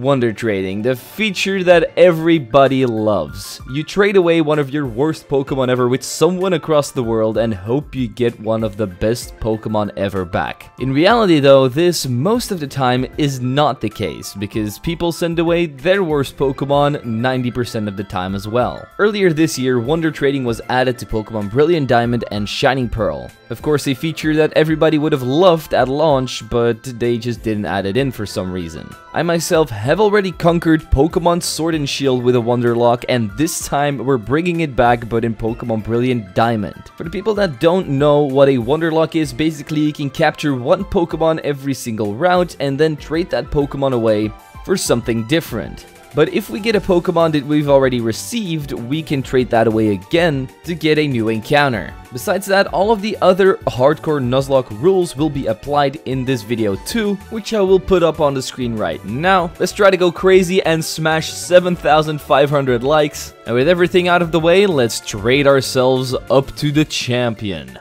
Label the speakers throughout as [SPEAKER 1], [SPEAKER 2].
[SPEAKER 1] Wonder Trading, the feature that everybody loves. You trade away one of your worst Pokemon ever with someone across the world and hope you get one of the best Pokemon ever back. In reality though, this most of the time is not the case, because people send away their worst Pokemon 90% of the time as well. Earlier this year, Wonder Trading was added to Pokemon Brilliant Diamond and Shining Pearl. Of course, a feature that everybody would have loved at launch, but they just didn't add it in for some reason. I myself have already conquered Pokemon Sword and Shield with a Wonderlock, and this time we're bringing it back but in Pokemon Brilliant Diamond. For the people that don't know what a Wonderlock is, basically you can capture one Pokemon every single route and then trade that Pokemon away for something different. But if we get a Pokemon that we've already received, we can trade that away again to get a new encounter. Besides that, all of the other hardcore Nuzlocke rules will be applied in this video too, which I will put up on the screen right now. Let's try to go crazy and smash 7,500 likes. And with everything out of the way, let's trade ourselves up to the champion.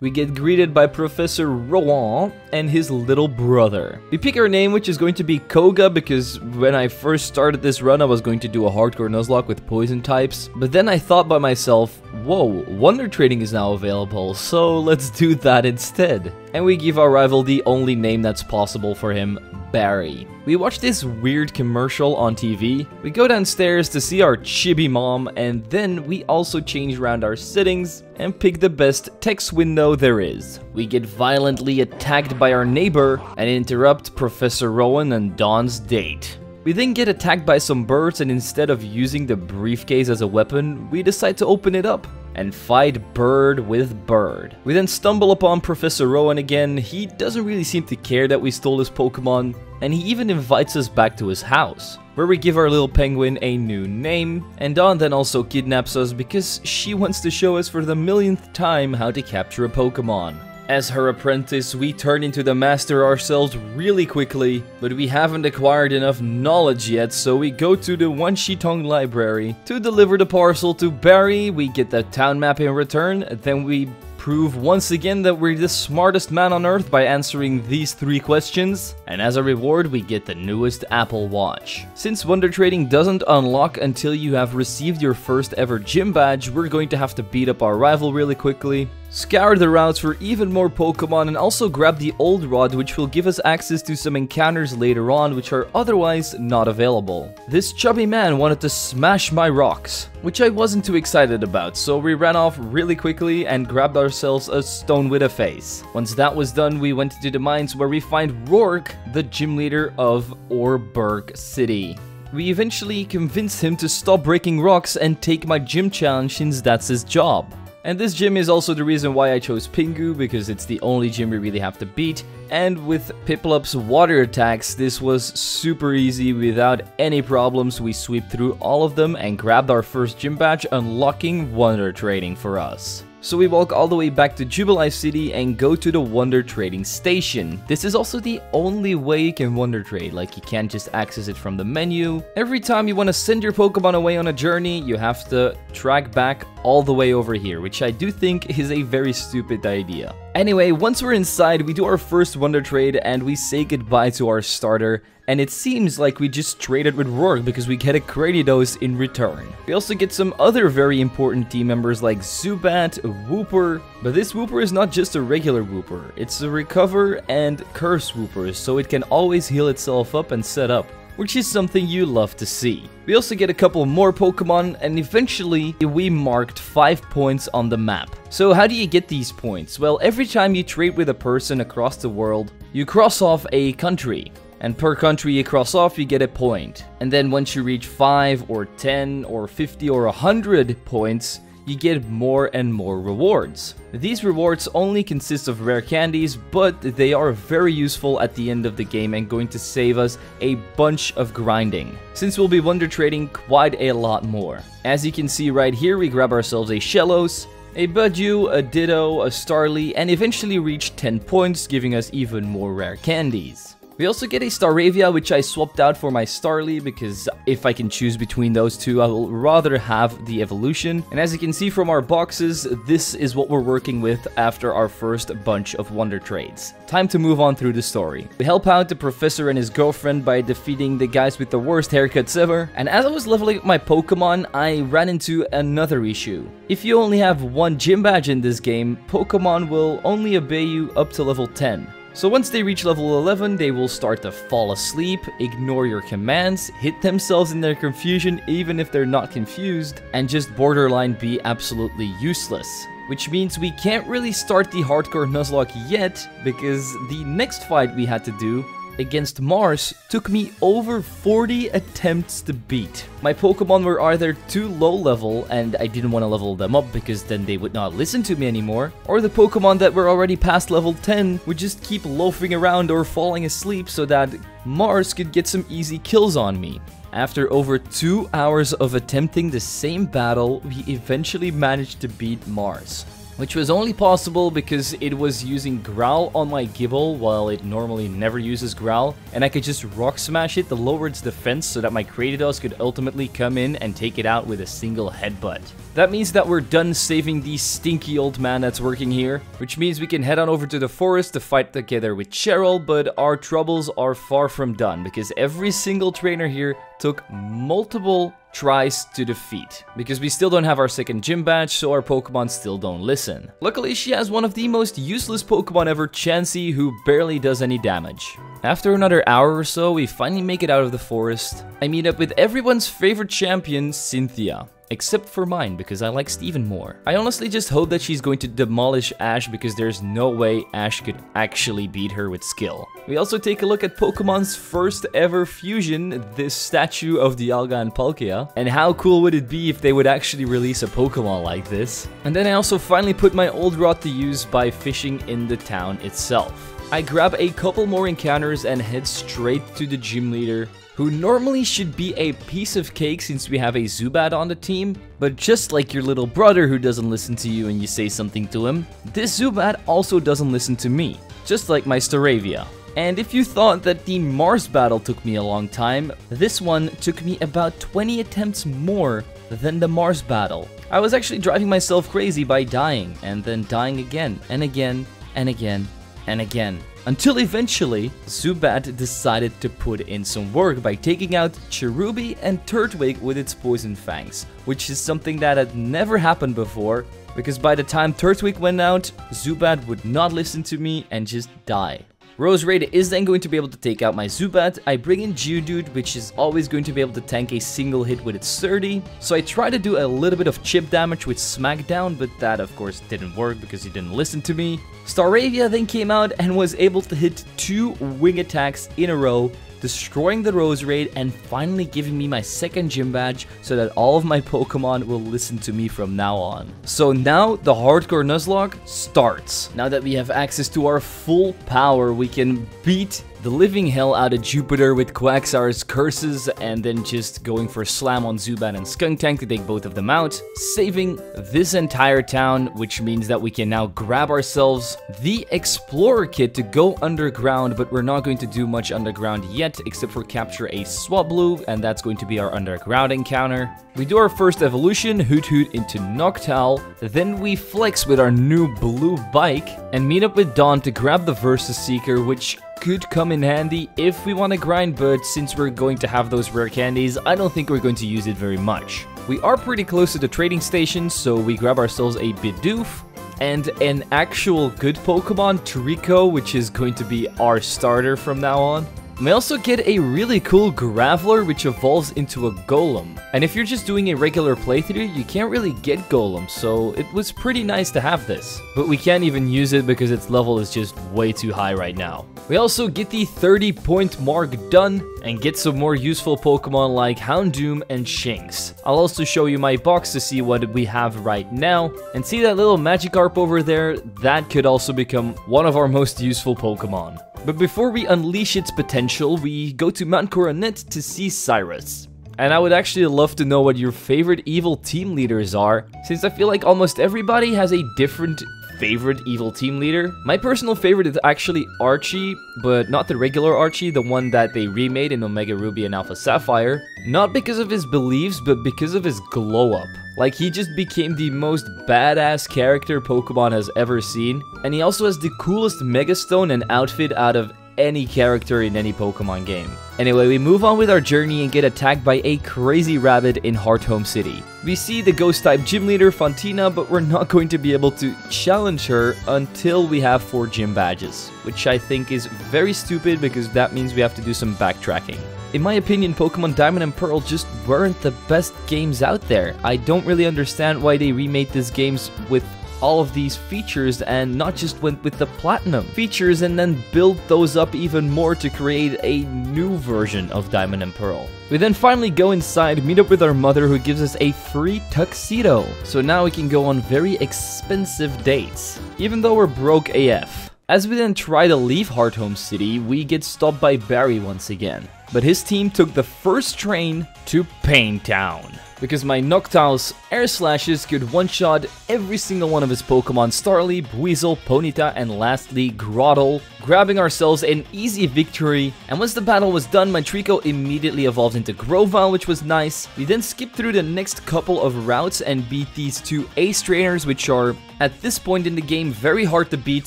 [SPEAKER 1] We get greeted by Professor Rowan and his little brother. We pick our name, which is going to be Koga, because when I first started this run, I was going to do a hardcore Nuzlocke with poison types. But then I thought by myself, whoa, Wonder Trading is now available, so let's do that instead. And we give our rival the only name that's possible for him, Barry. We watch this weird commercial on TV, we go downstairs to see our chibi mom, and then we also change around our settings and pick the best text window there is. We get violently attacked by our neighbor and interrupt Professor Rowan and Dawn's date. We then get attacked by some birds and instead of using the briefcase as a weapon, we decide to open it up and fight bird with bird. We then stumble upon Professor Rowan again, he doesn't really seem to care that we stole his Pokemon, and he even invites us back to his house, where we give our little penguin a new name, and Dawn then also kidnaps us because she wants to show us for the millionth time how to capture a Pokemon. As her apprentice, we turn into the master ourselves really quickly, but we haven't acquired enough knowledge yet, so we go to the Wan Shi Tong library to deliver the parcel to Barry, we get the town map in return, then we prove once again that we're the smartest man on earth by answering these three questions, and as a reward we get the newest Apple Watch. Since Wonder Trading doesn't unlock until you have received your first ever gym badge, we're going to have to beat up our rival really quickly, Scour the routes for even more Pokemon and also grab the Old Rod which will give us access to some encounters later on which are otherwise not available. This chubby man wanted to smash my rocks, which I wasn't too excited about, so we ran off really quickly and grabbed ourselves a stone with a face. Once that was done, we went to the mines where we find Roark, the gym leader of Oreburgh City. We eventually convinced him to stop breaking rocks and take my gym challenge since that's his job. And this gym is also the reason why I chose Pingu, because it's the only gym we really have to beat. And with Piplup's water attacks, this was super easy without any problems. We sweep through all of them and grabbed our first gym badge, unlocking Wonder Trading for us. So we walk all the way back to Jubilife City and go to the Wonder Trading Station. This is also the only way you can Wonder Trade, like you can't just access it from the menu. Every time you want to send your Pokemon away on a journey, you have to track back all the way over here, which I do think is a very stupid idea. Anyway, once we're inside, we do our first Wonder Trade and we say goodbye to our starter and it seems like we just traded with Roark because we get a Cranidos in return. We also get some other very important team members like Zubat, Wooper, but this Wooper is not just a regular Wooper, it's a Recover and Curse Wooper, so it can always heal itself up and set up which is something you love to see. We also get a couple more Pokemon, and eventually we marked 5 points on the map. So how do you get these points? Well, every time you trade with a person across the world, you cross off a country. And per country you cross off, you get a point. And then once you reach 5 or 10 or 50 or 100 points, you get more and more rewards. These rewards only consist of rare candies, but they are very useful at the end of the game and going to save us a bunch of grinding, since we'll be wonder trading quite a lot more. As you can see right here, we grab ourselves a Shellos, a Budew, a Ditto, a Starly, and eventually reach 10 points, giving us even more rare candies. We also get a Staravia, which I swapped out for my Starly, because if I can choose between those two, I will rather have the evolution. And as you can see from our boxes, this is what we're working with after our first bunch of Wonder Trades. Time to move on through the story. We help out the professor and his girlfriend by defeating the guys with the worst haircuts ever, and as I was leveling up my Pokemon, I ran into another issue. If you only have one gym badge in this game, Pokemon will only obey you up to level 10. So once they reach level 11, they will start to fall asleep, ignore your commands, hit themselves in their confusion even if they're not confused, and just borderline be absolutely useless. Which means we can't really start the hardcore Nuzlocke yet, because the next fight we had to do against Mars took me over 40 attempts to beat. My Pokemon were either too low level and I didn't want to level them up because then they would not listen to me anymore, or the Pokemon that were already past level 10 would just keep loafing around or falling asleep so that Mars could get some easy kills on me. After over 2 hours of attempting the same battle, we eventually managed to beat Mars which was only possible because it was using Growl on my Gible while it normally never uses Growl, and I could just Rock Smash it to lower its defense so that my Cranidos could ultimately come in and take it out with a single headbutt. That means that we're done saving the stinky old man that's working here, which means we can head on over to the forest to fight together with Cheryl, but our troubles are far from done because every single trainer here took multiple tries to defeat, because we still don't have our second gym badge, so our Pokemon still don't listen. Luckily, she has one of the most useless Pokemon ever, Chansey, who barely does any damage. After another hour or so, we finally make it out of the forest. I meet up with everyone's favorite champion, Cynthia. Except for mine, because I like Steven more. I honestly just hope that she's going to demolish Ash because there's no way Ash could actually beat her with skill. We also take a look at Pokemon's first ever fusion, this statue of Dialga and Palkia. And how cool would it be if they would actually release a Pokemon like this? And then I also finally put my old rod to use by fishing in the town itself. I grab a couple more encounters and head straight to the gym leader who normally should be a piece of cake since we have a Zubat on the team, but just like your little brother who doesn't listen to you and you say something to him, this Zubat also doesn't listen to me, just like my Staravia. And if you thought that the Mars battle took me a long time, this one took me about 20 attempts more than the Mars battle. I was actually driving myself crazy by dying, and then dying again, and again, and again, and again. Until eventually, Zubat decided to put in some work by taking out Cherubi and Turtwig with its poison fangs, which is something that had never happened before, because by the time Turtwig went out, Zubat would not listen to me and just die. Roserade is then going to be able to take out my Zubat. I bring in Geodude, which is always going to be able to tank a single hit with its Sturdy. So I try to do a little bit of chip damage with Smackdown, but that of course didn't work because he didn't listen to me. Staravia then came out and was able to hit two wing attacks in a row destroying the Roserade, and finally giving me my second gym badge so that all of my Pokemon will listen to me from now on. So now the Hardcore Nuzlocke starts. Now that we have access to our full power, we can beat the living hell out of Jupiter with Quagsire's curses and then just going for a Slam on Zubat and Skuntank to take both of them out, saving this entire town, which means that we can now grab ourselves the Explorer Kit to go underground, but we're not going to do much underground yet, except for capture a Swablu, and that's going to be our underground encounter. We do our first evolution, Hoothoot into Noctowl, then we flex with our new blue bike, and meet up with Dawn to grab the Versus Seeker, which could come in handy if we want to grind, but since we're going to have those rare candies, I don't think we're going to use it very much. We are pretty close to the trading station, so we grab ourselves a Bidoof, and an actual good Pokemon, Treecko, which is going to be our starter from now on. We also get a really cool Graveler which evolves into a Golem. And if you're just doing a regular playthrough, you can't really get Golem, so it was pretty nice to have this. But we can't even use it because its level is just way too high right now. We also get the 30 point mark done and get some more useful Pokemon like Houndoom and Shinx. I'll also show you my box to see what we have right now and see that little Magikarp over there, that could also become one of our most useful Pokemon. But before we unleash its potential, we go to Mount Coronet to see Cyrus. And I would actually love to know what your favorite evil team leaders are, since I feel like almost everybody has a different favorite evil team leader. My personal favorite is actually Archie, but not the regular Archie, the one that they remade in Omega Ruby and Alpha Sapphire. Not because of his beliefs, but because of his glow up. Like, he just became the most badass character Pokemon has ever seen, and he also has the coolest Megastone and outfit out of any character in any Pokemon game. Anyway, we move on with our journey and get attacked by a crazy rabbit in Hearthome City. We see the ghost-type gym leader, Fantina, but we're not going to be able to challenge her until we have 4 gym badges, which I think is very stupid because that means we have to do some backtracking. In my opinion, Pokemon Diamond and Pearl just weren't the best games out there. I don't really understand why they remade these games with all of these features and not just went with the platinum features and then built those up even more to create a new version of Diamond and Pearl. We then finally go inside, meet up with our mother who gives us a free tuxedo. So now we can go on very expensive dates, even though we're broke AF. As we then try to leave Hearthome City, we get stopped by Barry once again. But his team took the first train to Pain Town because my Noctowl's air slashes could one-shot every single one of his Pokemon Starly, Buizel, Ponyta, and lastly Grotle, grabbing ourselves an easy victory. And once the battle was done, my Treecko immediately evolved into Grovyle, which was nice. We then skipped through the next couple of routes and beat these two Ace Trainers, which are, at this point in the game, very hard to beat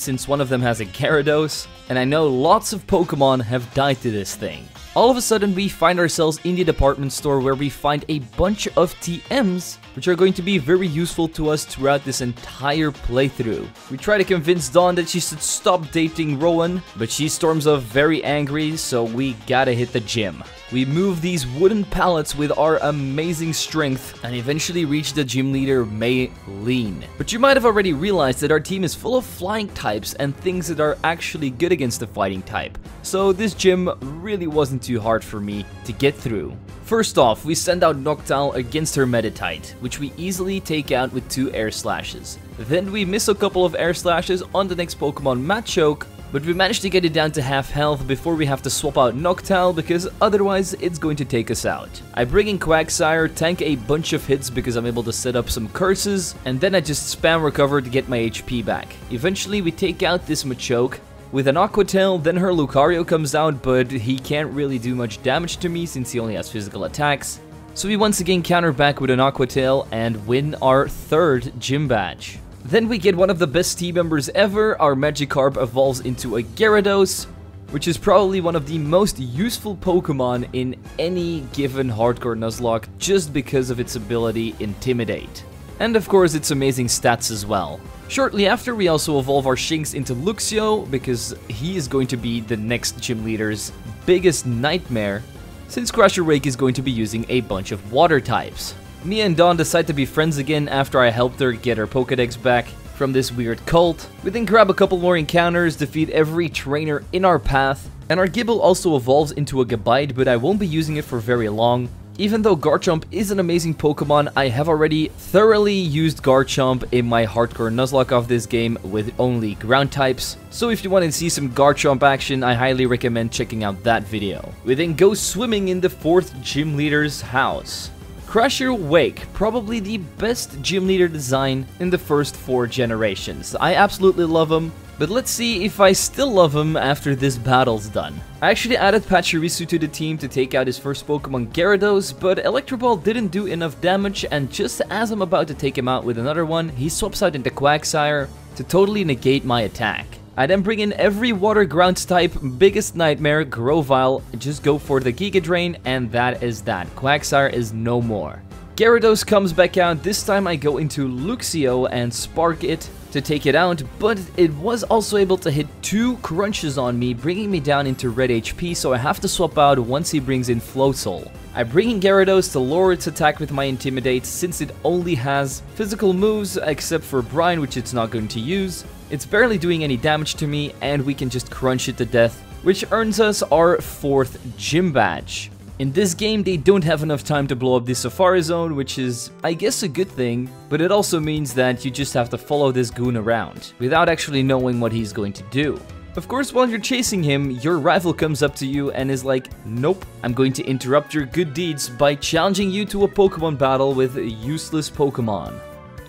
[SPEAKER 1] since one of them has a Gyarados. And I know lots of Pokemon have died to this thing. All of a sudden, we find ourselves in the department store where we find a bunch of TMs, which are going to be very useful to us throughout this entire playthrough. We try to convince Dawn that she should stop dating Rowan, but she storms off very angry, so we gotta hit the gym. We move these wooden pallets with our amazing strength and eventually reach the gym leader, Maylene. But you might have already realized that our team is full of flying types and things that are actually good against the fighting type. So this gym really wasn't too hard for me to get through. First off, we send out Noctowl against her Meditite, which we easily take out with two air slashes. Then we miss a couple of air slashes on the next Pokemon Machoke, but we managed to get it down to half health before we have to swap out Noctowl because otherwise it's going to take us out. I bring in Quagsire, tank a bunch of hits because I'm able to set up some curses, and then I just spam recover to get my HP back. Eventually we take out this Machoke, with an Aqua Tail, then her Lucario comes out, but he can't really do much damage to me since he only has physical attacks. So we once again counter back with an Aqua Tail and win our third gym badge. Then we get one of the best team members ever, our Magikarp evolves into a Gyarados, which is probably one of the most useful Pokemon in any given Hardcore Nuzlocke just because of its ability Intimidate. And of course its amazing stats as well. Shortly after, we also evolve our Shinx into Luxio, because he is going to be the next gym leader's biggest nightmare, since Crasher Wake is going to be using a bunch of water types. Me and Dawn decide to be friends again after I helped her get her Pokedex back from this weird cult. We then grab a couple more encounters, defeat every trainer in our path, and our Gible also evolves into a Gabite, but I won't be using it for very long, even though Garchomp is an amazing Pokemon, I have already thoroughly used Garchomp in my hardcore Nuzlocke of this game with only ground types. So if you want to see some Garchomp action, I highly recommend checking out that video. We then go swimming in the 4th gym leader's house. Crasher Wake, probably the best gym leader design in the first 4 generations. I absolutely love him. But let's see if I still love him after this battle's done. I actually added Pachirisu to the team to take out his first Pokemon Gyarados, but Electro Ball didn't do enough damage and just as I'm about to take him out with another one, he swaps out into Quagsire to totally negate my attack. I then bring in every water ground type biggest nightmare, Grovyle, just go for the Giga Drain, and that is that. Quagsire is no more. Gyarados comes back out, this time I go into Luxio and spark it to take it out, but it was also able to hit two crunches on me, bringing me down into red HP, so I have to swap out once he brings in Floatzel. I bring in Gyarados to lower its attack with my Intimidate, since it only has physical moves, except for Brine, which it's not going to use. It's barely doing any damage to me, and we can just crunch it to death, which earns us our fourth gym badge. In this game, they don't have enough time to blow up the Safari Zone, which is, I guess, a good thing, but it also means that you just have to follow this goon around, without actually knowing what he's going to do. Of course, while you're chasing him, your rival comes up to you and is like, Nope, I'm going to interrupt your good deeds by challenging you to a Pokemon battle with useless Pokemon.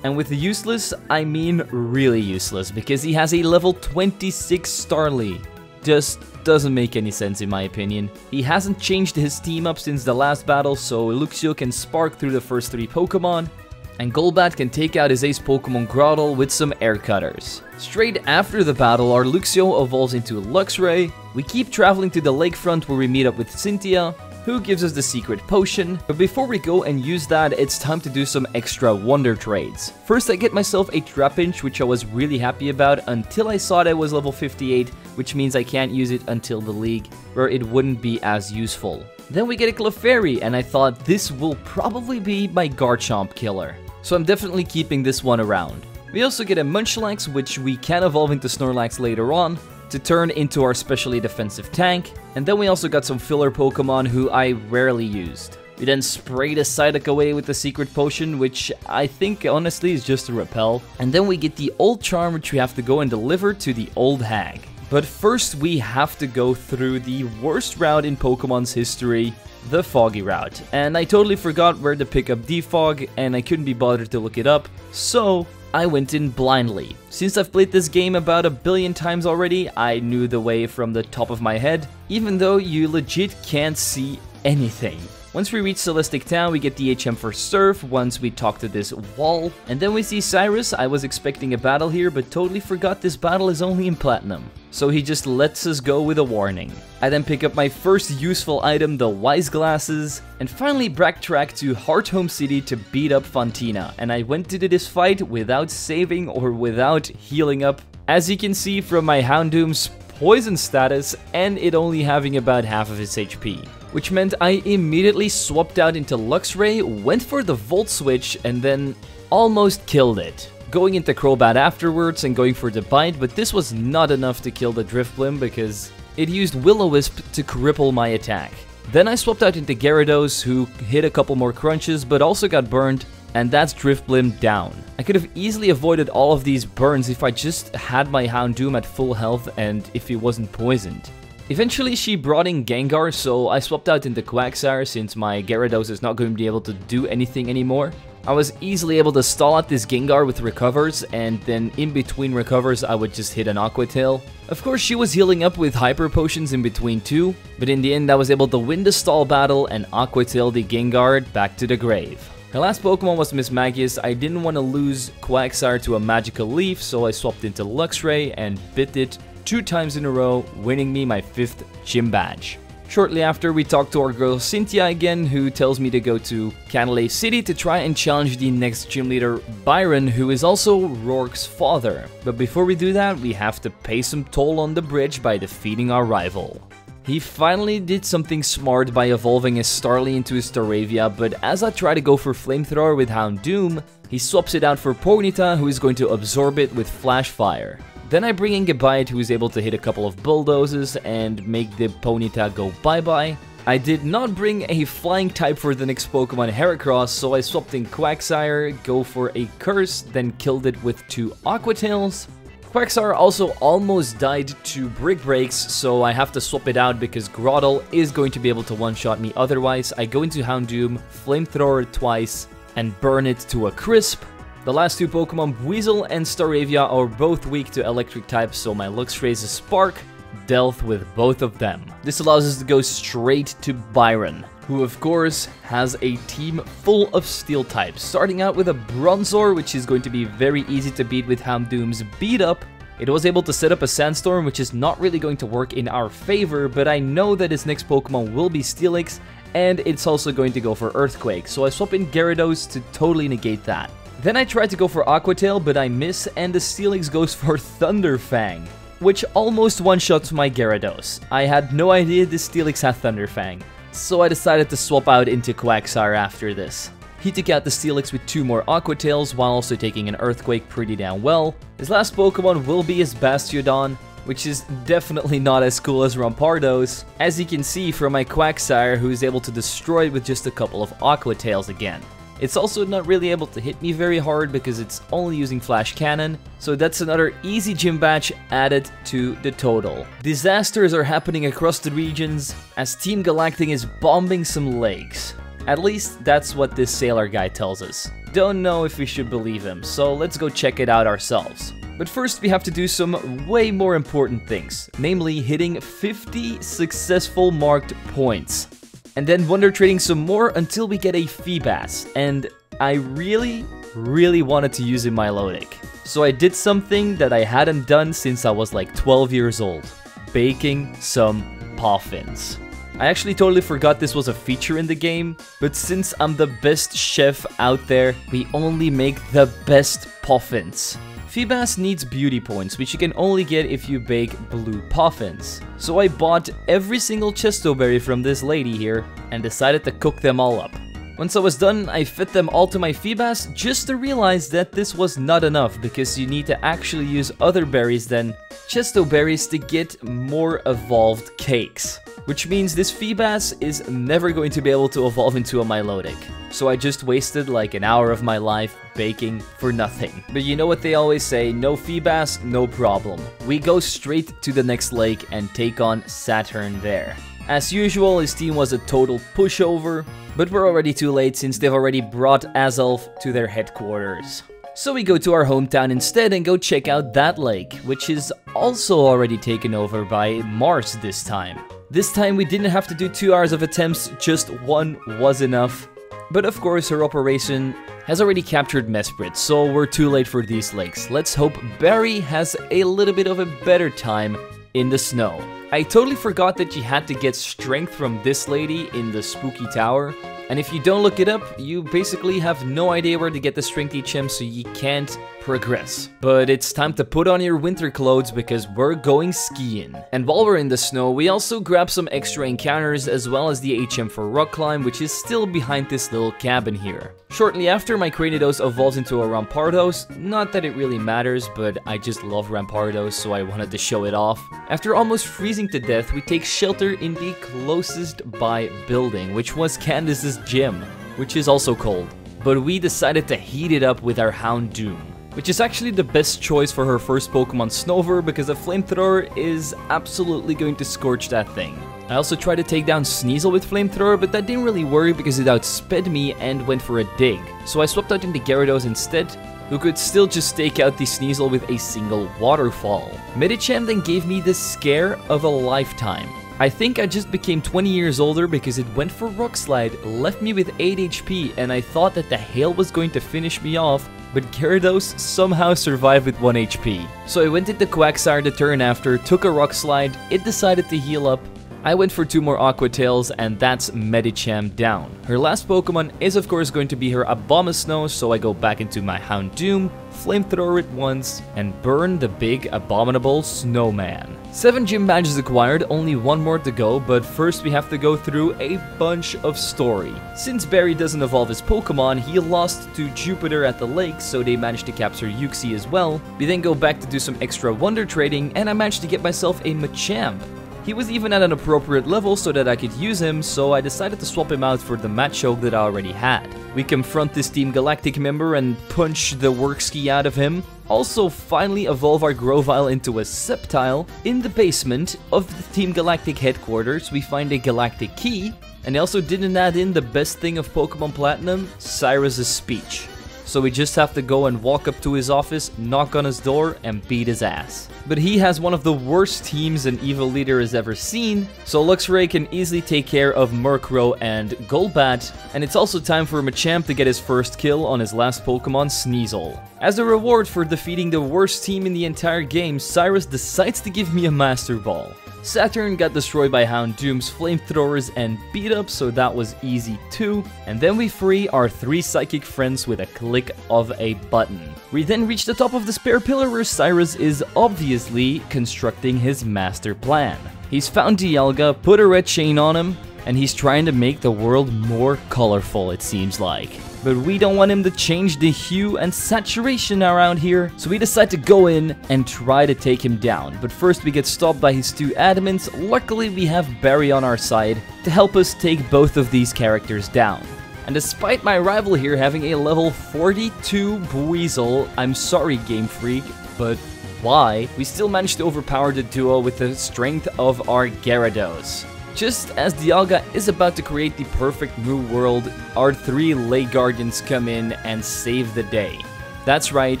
[SPEAKER 1] And with useless, I mean really useless, because he has a level 26 Starly. Just doesn't make any sense in my opinion. He hasn't changed his team up since the last battle, so Luxio can spark through the first three Pokemon, and Golbat can take out his ace Pokemon Grotle with some air cutters. Straight after the battle, our Luxio evolves into Luxray, we keep traveling to the lakefront where we meet up with Cynthia, who gives us the secret potion, but before we go and use that, it's time to do some extra wonder trades. First I get myself a Trapinch, which I was really happy about until I saw that it was level 58, which means I can't use it until the league, where it wouldn't be as useful. Then we get a Clefairy, and I thought this will probably be my Garchomp killer so I'm definitely keeping this one around. We also get a Munchlax, which we can evolve into Snorlax later on, to turn into our specially defensive tank, and then we also got some filler Pokemon who I rarely used. We then spray the Psyduck away with the secret potion, which I think honestly is just a repel. And then we get the old charm which we have to go and deliver to the old hag. But first we have to go through the worst route in Pokemon's history, the foggy route. And I totally forgot where to pick up defog and I couldn't be bothered to look it up, so I went in blindly. Since I've played this game about a billion times already, I knew the way from the top of my head, even though you legit can't see anything. Once we reach Celestic Town, we get the HM for Surf once we talk to this wall. And then we see Cyrus. I was expecting a battle here, but totally forgot this battle is only in Platinum. So he just lets us go with a warning. I then pick up my first useful item, the Wise Glasses, and finally backtrack to Hearthome City to beat up Fantina. And I went into this fight without saving or without healing up. As you can see from my Houndoom's poison status and it only having about half of its HP which meant I immediately swapped out into Luxray, went for the Volt Switch, and then almost killed it. Going into Crobat afterwards and going for the Bite, but this was not enough to kill the Drifblim because it used Will-O-Wisp to cripple my attack. Then I swapped out into Gyarados, who hit a couple more crunches but also got burned, and that's Drifblim down. I could have easily avoided all of these burns if I just had my Houndoom at full health and if he wasn't poisoned. Eventually she brought in Gengar, so I swapped out into Quagsire since my Gyarados is not going to be able to do anything anymore. I was easily able to stall out this Gengar with recovers, and then in between recovers I would just hit an Aqua Tail. Of course she was healing up with Hyper Potions in between too, but in the end I was able to win the stall battle and Aqua Tail the Gengar back to the grave. My last Pokemon was Mismagius, I didn't want to lose Quagsire to a Magical Leaf, so I swapped into Luxray and bit it two times in a row, winning me my fifth gym badge. Shortly after, we talk to our girl Cynthia again, who tells me to go to Canalave City to try and challenge the next gym leader, Byron, who is also Roark's father. But before we do that, we have to pay some toll on the bridge by defeating our rival. He finally did something smart by evolving his Starly into his Staravia, but as I try to go for Flamethrower with Houndoom, he swaps it out for Ponyta, who is going to absorb it with Flash Fire. Then I bring in Gabite, who is able to hit a couple of bulldozers and make the Ponyta go bye-bye. I did not bring a flying type for the next Pokemon Heracross, so I swapped in Quagsire, go for a Curse, then killed it with two Aqua Tails. Quagsire also almost died to Brick Breaks, so I have to swap it out because Grotle is going to be able to one-shot me otherwise. I go into Houndoom, Flamethrower twice, and burn it to a crisp. The last two Pokemon, Buizel and Staravia, are both weak to electric types, so my Luxray's Spark dealt with both of them. This allows us to go straight to Byron, who of course has a team full of steel types, starting out with a Bronzor, which is going to be very easy to beat with Houndoom's Beat Up. It was able to set up a Sandstorm, which is not really going to work in our favor, but I know that its next Pokemon will be Steelix, and it's also going to go for Earthquake, so I swap in Gyarados to totally negate that. Then I tried to go for Aqua Tail, but I miss, and the Steelix goes for Thunder Fang, which almost one-shots my Gyarados. I had no idea this Steelix had Thunder Fang, so I decided to swap out into Quagsire after this. He took out the Steelix with two more Aqua Tails while also taking an Earthquake pretty damn well. His last Pokemon will be his Bastiodon, which is definitely not as cool as Rampardos, as you can see from my Quagsire who is able to destroy it with just a couple of Aqua Tails again. It's also not really able to hit me very hard because it's only using Flash Cannon, so that's another easy gym badge added to the total. Disasters are happening across the regions as Team Galactic is bombing some lakes. At least that's what this sailor guy tells us. Don't know if we should believe him, so let's go check it out ourselves. But first we have to do some way more important things, namely hitting 50 successful marked points. And then wonder trading some more until we get a Feebas, and I really, really wanted to use in Milotic. So I did something that I hadn't done since I was like 12 years old. Baking some poffins. I actually totally forgot this was a feature in the game, but since I'm the best chef out there, we only make the best poffins. Feebas needs beauty points, which you can only get if you bake blue poffins. So I bought every single chesto berry from this lady here and decided to cook them all up. Once I was done, I fit them all to my Feebas just to realize that this was not enough because you need to actually use other berries than chesto berries to get more evolved cakes which means this Feebas is never going to be able to evolve into a Milotic. So I just wasted like an hour of my life baking for nothing. But you know what they always say, no Feebas, no problem. We go straight to the next lake and take on Saturn there. As usual, his team was a total pushover, but we're already too late since they've already brought Azelf to their headquarters. So we go to our hometown instead and go check out that lake, which is also already taken over by Mars this time. This time we didn't have to do two hours of attempts, just one was enough. But of course her operation has already captured Mesprit, so we're too late for these lakes. Let's hope Barry has a little bit of a better time in the snow. I totally forgot that you had to get strength from this lady in the spooky tower. And if you don't look it up, you basically have no idea where to get the strength HM so you can't progress. But it's time to put on your winter clothes because we're going skiing. And while we're in the snow, we also grab some extra encounters as well as the HM for rock climb which is still behind this little cabin here. Shortly after, my Cranidos evolves into a Rampardos, not that it really matters, but I just love Rampardos so I wanted to show it off. After almost freezing to death, we take shelter in the closest by building, which was Candice's gym, which is also cold. But we decided to heat it up with our Houndoom, which is actually the best choice for her first Pokemon Snover because a flamethrower is absolutely going to scorch that thing. I also tried to take down Sneasel with Flamethrower, but that didn't really work because it outsped me and went for a dig. So I swapped out into Gyarados instead, who could still just stake out the Sneasel with a single waterfall. Medicham then gave me the scare of a lifetime. I think I just became 20 years older because it went for Rock Slide, left me with 8 HP, and I thought that the hail was going to finish me off, but Gyarados somehow survived with 1 HP. So I went into Quagsire the turn after, took a Rock Slide, it decided to heal up, I went for two more Aqua Tails, and that's Medicham down. Her last Pokemon is of course going to be her Abomasnow, so I go back into my Houndoom, Flamethrower it once, and burn the big abominable snowman. 7 gym badges acquired, only one more to go, but first we have to go through a bunch of story. Since Barry doesn't evolve his Pokemon, he lost to Jupiter at the lake, so they managed to capture Uxie as well. We then go back to do some extra wonder trading, and I managed to get myself a Machamp. He was even at an appropriate level so that I could use him, so I decided to swap him out for the Machoke that I already had. We confront this Team Galactic member and punch the work ski out of him. Also finally evolve our Grovyle into a Sceptile. In the basement of the Team Galactic headquarters we find a Galactic Key, and I also didn't add in the best thing of Pokemon Platinum, Cyrus's speech so we just have to go and walk up to his office, knock on his door, and beat his ass. But he has one of the worst teams an evil leader has ever seen, so Luxray can easily take care of Murkrow and Golbat, and it's also time for Machamp to get his first kill on his last Pokemon, Sneasel. As a reward for defeating the worst team in the entire game, Cyrus decides to give me a Master Ball. Saturn got destroyed by Houndoom's flamethrowers and beat up, so that was easy too. And then we free our three psychic friends with a click of a button. We then reach the top of the Spear Pillar where Cyrus is obviously constructing his master plan. He's found Dialga, put a red chain on him, and he's trying to make the world more colorful it seems like but we don't want him to change the hue and saturation around here, so we decide to go in and try to take him down. But first we get stopped by his two adamants, luckily we have Barry on our side to help us take both of these characters down. And despite my rival here having a level 42 Buizel, I'm sorry Game Freak, but why? We still managed to overpower the duo with the strength of our Gyarados. Just as Dialga is about to create the perfect new world, our three Lake Guardians come in and save the day. That's right,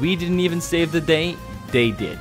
[SPEAKER 1] we didn't even save the day, they did.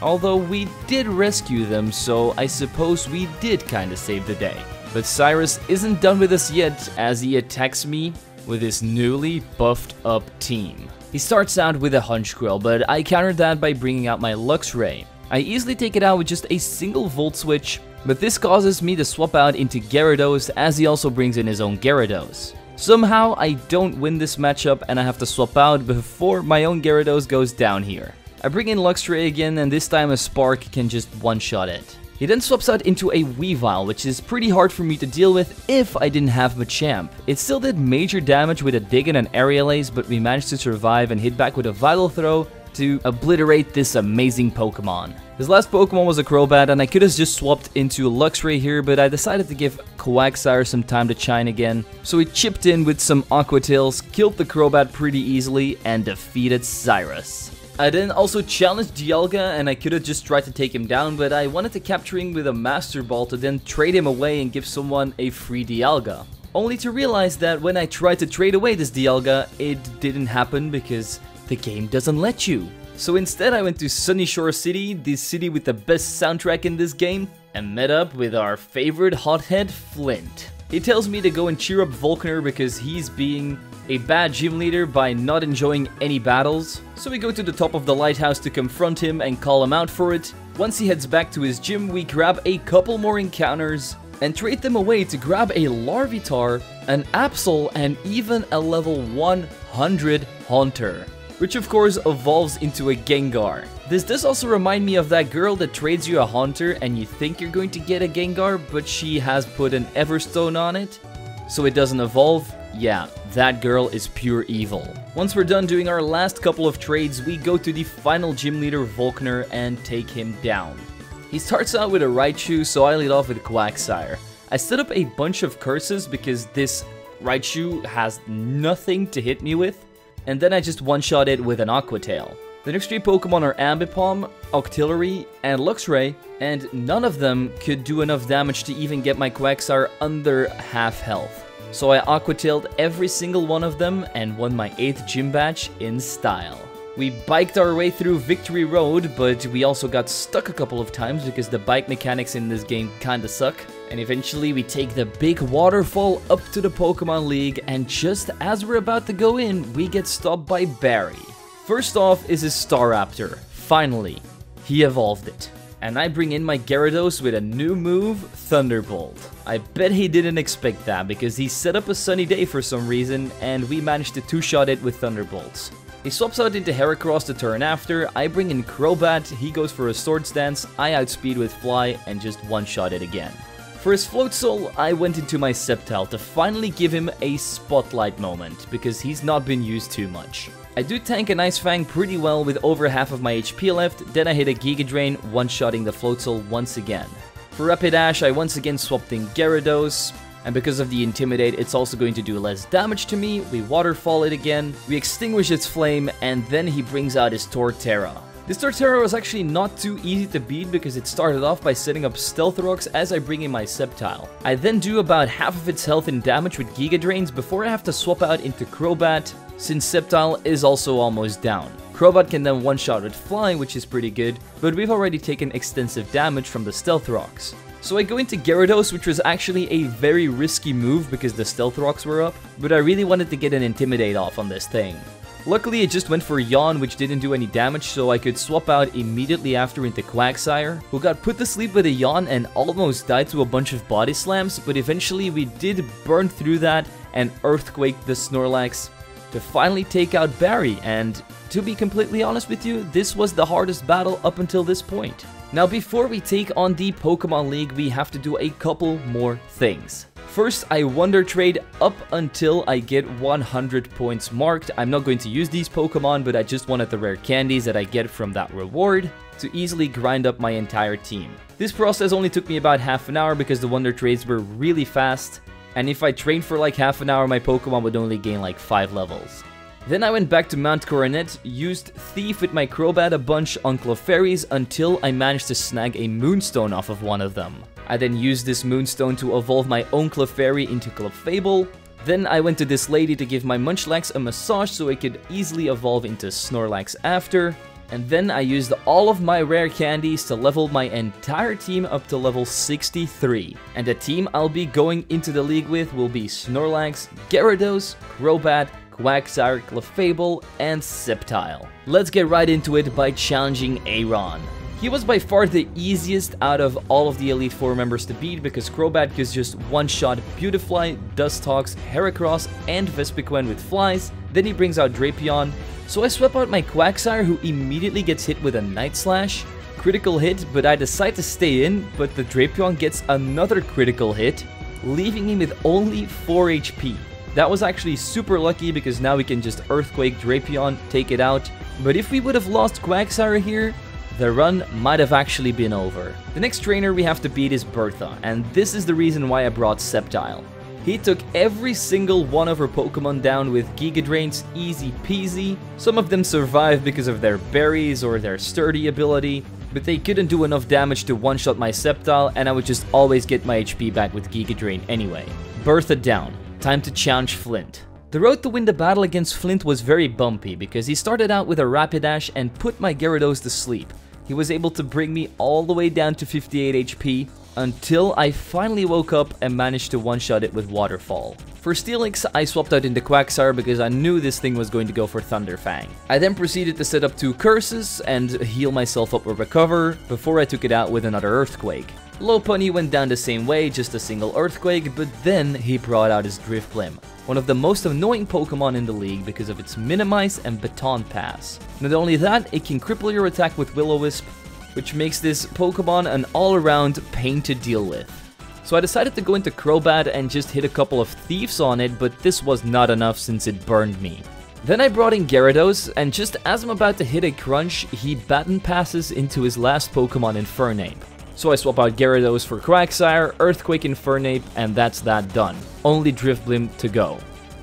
[SPEAKER 1] Although we did rescue them, so I suppose we did kinda save the day. But Cyrus isn't done with us yet as he attacks me with his newly buffed up team. He starts out with a Honchkrow, but I countered that by bringing out my Luxray. I easily take it out with just a single Volt Switch, but this causes me to swap out into Gyarados as he also brings in his own Gyarados. Somehow I don't win this matchup and I have to swap out before my own Gyarados goes down here. I bring in Luxray again and this time a Spark can just one-shot it. He then swaps out into a Weavile, which is pretty hard for me to deal with if I didn't have Machamp. It still did major damage with a Dig and an Aerial Ace, but we managed to survive and hit back with a Vital Throw to obliterate this amazing Pokemon. His last Pokemon was a Crobat, and I could have just swapped into Luxray here, but I decided to give Quagsire some time to shine again. So he chipped in with some Aqua Tails, killed the Crobat pretty easily, and defeated Cyrus. I then also challenged Dialga and I could have just tried to take him down, but I wanted to capture him with a Master Ball to then trade him away and give someone a free Dialga. Only to realize that when I tried to trade away this Dialga, it didn't happen because the game doesn't let you. So instead I went to Sunyshore City, the city with the best soundtrack in this game, and met up with our favorite hothead, Flint. He tells me to go and cheer up Volkner because he's being a bad gym leader by not enjoying any battles, so we go to the top of the lighthouse to confront him and call him out for it. Once he heads back to his gym, we grab a couple more encounters and trade them away to grab a Larvitar, an Absol, and even a level 100 Haunter, which of course evolves into a Gengar. This does also remind me of that girl that trades you a Haunter and you think you're going to get a Gengar, but she has put an Everstone on it, so it doesn't evolve, yeah, that girl is pure evil. Once we're done doing our last couple of trades, we go to the final gym leader Volkner and take him down. He starts out with a Raichu, so I lead off with Quagsire. I set up a bunch of curses because this Raichu has nothing to hit me with, and then I just one-shot it with an Aqua Tail. The next three Pokemon are Ambipom, Octillery, and Luxray, and none of them could do enough damage to even get my Quagsire under half health. So I aquatailed every single one of them and won my 8th gym badge in style. We biked our way through Victory Road, but we also got stuck a couple of times because the bike mechanics in this game kinda suck. And eventually we take the big waterfall up to the Pokemon League, and just as we're about to go in, we get stopped by Barry. First off is his Staraptor. Finally, he evolved it and I bring in my Gyarados with a new move, Thunderbolt. I bet he didn't expect that because he set up a sunny day for some reason and we managed to two-shot it with Thunderbolts. He swaps out into Heracross the turn after, I bring in Crobat, he goes for a Swords Dance, I outspeed with Fly and just one-shot it again. For his Floatzel, I went into my Sceptile to finally give him a spotlight moment because he's not been used too much. I do tank an Ice Fang pretty well with over half of my HP left, then I hit a Giga Drain, one-shotting the Floatzel once again. For Rapidash, I once again swapped in Gyarados, and because of the Intimidate, it's also going to do less damage to me, we Waterfall it again, we extinguish its flame, and then he brings out his Torterra. This Torterra was actually not too easy to beat because it started off by setting up Stealth Rocks as I bring in my Sceptile. I then do about half of its health and damage with Giga Drains before I have to swap out into Crobat, since Sceptile is also almost down. Crobat can then one-shot with Flying, which is pretty good, but we've already taken extensive damage from the Stealth Rocks. So I go into Gyarados, which was actually a very risky move because the Stealth Rocks were up, but I really wanted to get an Intimidate off on this thing. Luckily, it just went for a Yawn, which didn't do any damage, so I could swap out immediately after into Quagsire, who got put to sleep with a Yawn and almost died to a bunch of body slams, but eventually we did burn through that and Earthquake the Snorlax, to finally take out Barry, and to be completely honest with you, this was the hardest battle up until this point. Now before we take on the Pokemon League, we have to do a couple more things. First, I Wonder Trade up until I get 100 points marked. I'm not going to use these Pokemon, but I just wanted the rare candies that I get from that reward to easily grind up my entire team. This process only took me about half an hour because the Wonder Trades were really fast, and if I trained for like half an hour, my Pokemon would only gain like 5 levels. Then I went back to Mount Coronet, used Thief with my Crobat a bunch on Clefairies until I managed to snag a Moonstone off of one of them. I then used this Moonstone to evolve my own Clefairy into Clefable. Then I went to this lady to give my Munchlax a massage so it could easily evolve into Snorlax after. And then I used all of my rare candies to level my entire team up to level 63. And the team I'll be going into the league with will be Snorlax, Gyarados, Crobat, Quagsire, Clefable, and Sceptile. Let's get right into it by challenging Aaron. He was by far the easiest out of all of the Elite Four members to beat because Crobat could just one-shot Beautifly, Dustox, Heracross, and Vespiquen with flies, then he brings out Drapion, so I swap out my Quagsire who immediately gets hit with a Night Slash, critical hit, but I decide to stay in, but the Drapion gets another critical hit, leaving him with only 4 HP. That was actually super lucky because now we can just Earthquake Drapion, take it out, but if we would have lost Quagsire here, the run might have actually been over. The next trainer we have to beat is Bertha, and this is the reason why I brought Sceptile. He took every single one of her Pokemon down with Giga Drains easy peasy. Some of them survived because of their berries or their sturdy ability, but they couldn't do enough damage to one-shot my Sceptile and I would just always get my HP back with Giga Drain anyway. Bertha down. Time to challenge Flint. The road to win the battle against Flint was very bumpy because he started out with a Rapidash and put my Gyarados to sleep. He was able to bring me all the way down to 58 HP until I finally woke up and managed to one-shot it with Waterfall. For Steelix, I swapped out into Quagsire because I knew this thing was going to go for Thunderfang. I then proceeded to set up two Curses and heal myself up with Recover before I took it out with another Earthquake. Lopunny went down the same way, just a single Earthquake, but then he brought out his Drifblim one of the most annoying Pokemon in the league because of its Minimize and Baton Pass. Not only that, it can cripple your attack with Will-O-Wisp, which makes this Pokemon an all-around pain to deal with. So I decided to go into Crobat and just hit a couple of Thieves on it, but this was not enough since it burned me. Then I brought in Gyarados, and just as I'm about to hit a crunch, he baton passes into his last Pokemon Infernape. So I swap out Gyarados for Quagsire, Earthquake Infernape, and that's that done. Only Drifblim to go.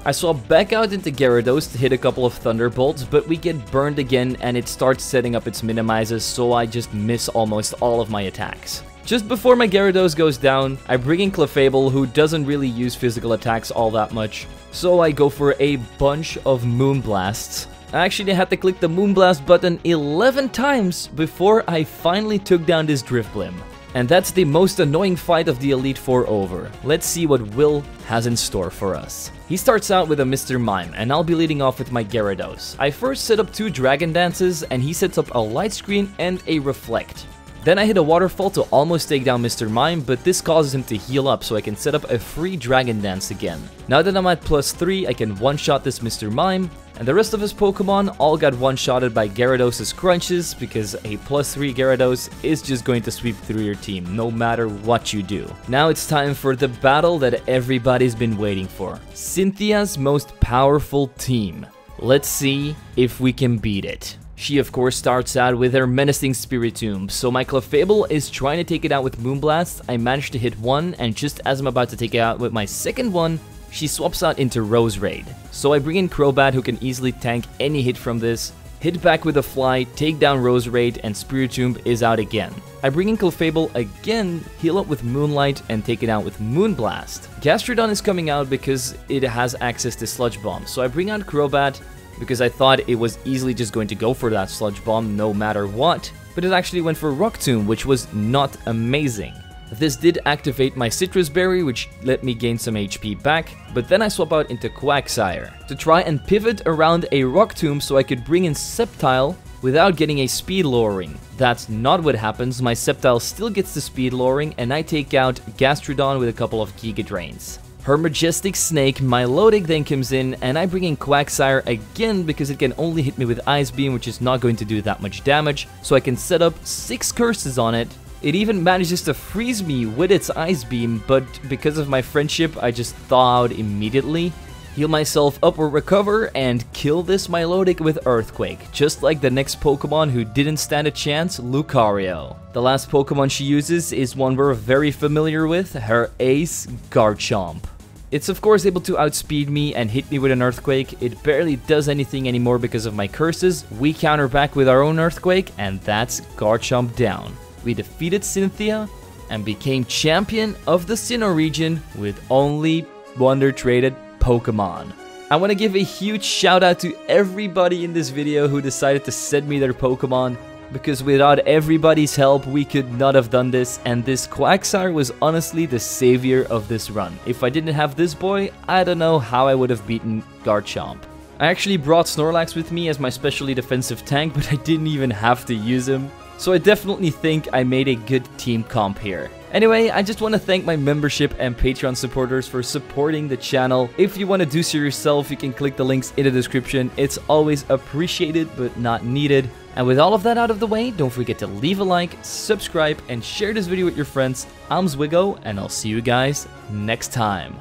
[SPEAKER 1] I swap back out into Gyarados to hit a couple of Thunderbolts, but we get burned again and it starts setting up its minimizes, so I just miss almost all of my attacks. Just before my Gyarados goes down, I bring in Clefable, who doesn't really use physical attacks all that much, so I go for a bunch of Moonblasts. I actually had to click the Moonblast button 11 times before I finally took down this Drifblim. And that's the most annoying fight of the Elite Four over. Let's see what Will has in store for us. He starts out with a Mr. Mime, and I'll be leading off with my Gyarados. I first set up two Dragon Dances, and he sets up a Light Screen and a Reflect. Then I hit a waterfall to almost take down Mr. Mime, but this causes him to heal up so I can set up a free Dragon Dance again. Now that I'm at plus 3, I can one-shot this Mr. Mime, and the rest of his Pokemon all got one-shotted by Gyarados' crunches because a plus 3 Gyarados is just going to sweep through your team no matter what you do. Now it's time for the battle that everybody's been waiting for. Cynthia's most powerful team. Let's see if we can beat it. She of course starts out with her menacing Spiritomb, so my Clefable is trying to take it out with Moonblast, I managed to hit one, and just as I'm about to take it out with my second one, she swaps out into Roserade, So I bring in Crobat who can easily tank any hit from this, hit back with a fly, take down Roserade, and Spiritomb is out again. I bring in Clefable again, heal up with Moonlight, and take it out with Moonblast. Gastrodon is coming out because it has access to Sludge Bomb, so I bring out Crobat, because I thought it was easily just going to go for that Sludge Bomb no matter what, but it actually went for Rock Tomb, which was not amazing. This did activate my Sitrus Berry, which let me gain some HP back, but then I swap out into Quagsire to try and pivot around a Rock Tomb so I could bring in Sceptile without getting a speed lowering. That's not what happens, my Sceptile still gets the speed lowering and I take out Gastrodon with a couple of Giga Drains. Her Majestic Snake, Milotic then comes in, and I bring in Quagsire again because it can only hit me with Ice Beam, which is not going to do that much damage, so I can set up 6 curses on it. It even manages to freeze me with its Ice Beam, but because of my friendship, I just thaw out immediately heal myself up or recover, and kill this Milotic with Earthquake, just like the next Pokemon who didn't stand a chance, Lucario. The last Pokemon she uses is one we're very familiar with, her ace, Garchomp. It's of course able to outspeed me and hit me with an Earthquake, it barely does anything anymore because of my curses, we counter back with our own Earthquake, and that's Garchomp down. We defeated Cynthia, and became champion of the Sinnoh region with only Wonder Traded Pokemon. I want to give a huge shout out to everybody in this video who decided to send me their Pokemon because without everybody's help we could not have done this and this Quagsire was honestly the savior of this run. If I didn't have this boy, I don't know how I would have beaten Garchomp. I actually brought Snorlax with me as my specially defensive tank, but I didn't even have to use him. So I definitely think I made a good team comp here. Anyway, I just want to thank my membership and Patreon supporters for supporting the channel. If you want to do so yourself, you can click the links in the description. It's always appreciated, but not needed. And with all of that out of the way, don't forget to leave a like, subscribe, and share this video with your friends. I'm Zwiggo, and I'll see you guys next time.